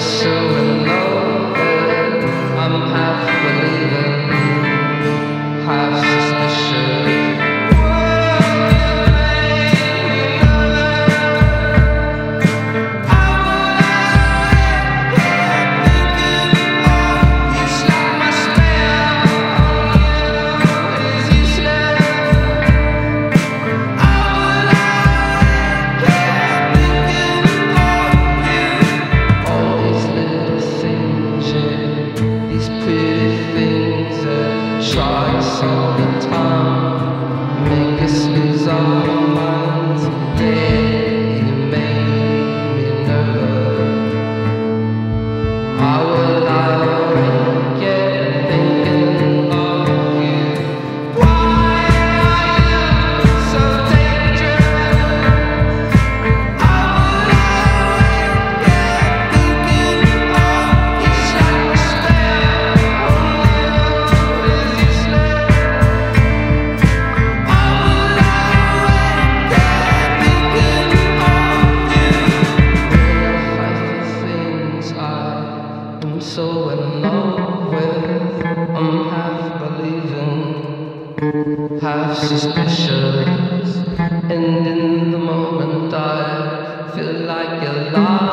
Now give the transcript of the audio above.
so the time, half suspicious, and in the moment I feel like a lie.